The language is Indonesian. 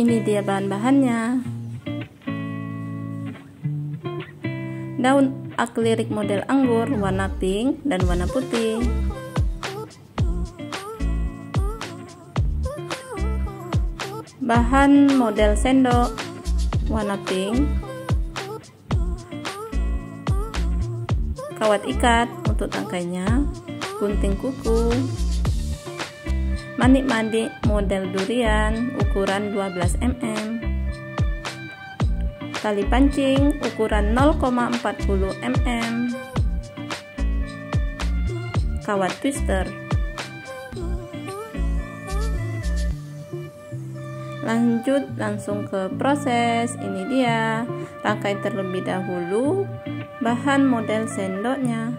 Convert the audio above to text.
Ini dia bahan-bahannya. Daun akrilik model anggur warna pink dan warna putih. Bahan model sendok warna pink. Kawat ikat untuk tangkainya, gunting kuku, manik-manik model durian ukuran 12 mm tali pancing ukuran 0,40 mm kawat twister. Lanjut langsung ke proses. Ini dia rangkai terlebih dahulu bahan model sendoknya